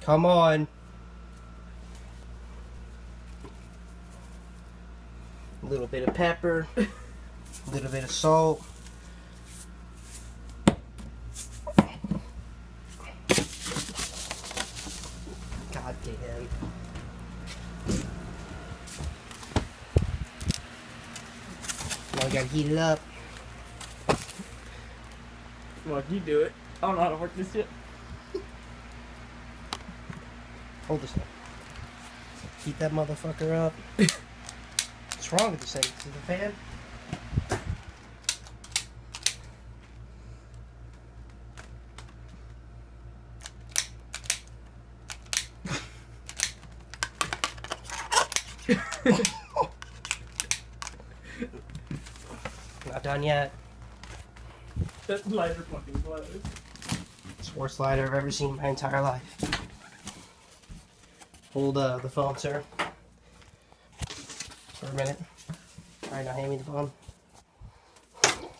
Come on. A little bit of pepper. A little bit of salt. God damn. Now we gotta heat it up. Well, you do it. I don't know how to work this yet. Hold this up. Heat that motherfucker up. What's wrong with this thing? Is it the fan? Not done yet. That lighter fucking blows. It's the worst lighter I've ever seen in my entire life. Hold uh, the phone, sir. For a minute. Alright, now hand me the phone.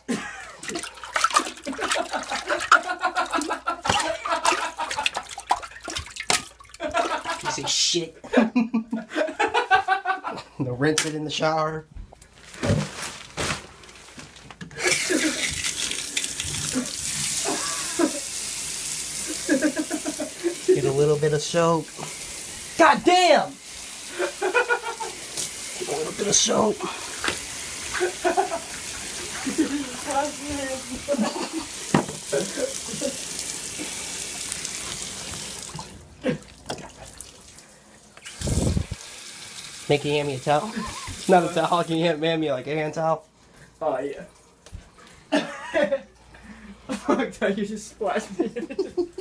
Piece of shit. no rinse it in the shower. Get a little bit of soap. God damn! Get a little bit of soap. Make you hand me a towel. It's not a towel. Can you hand hand me like a hand towel? Oh, yeah. Fuck, that you just splashed me in it.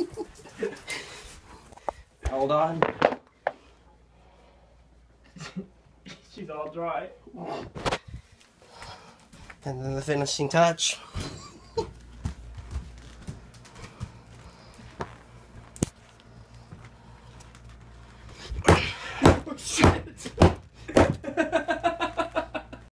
Hold on. She's all dry. And then the finishing touch.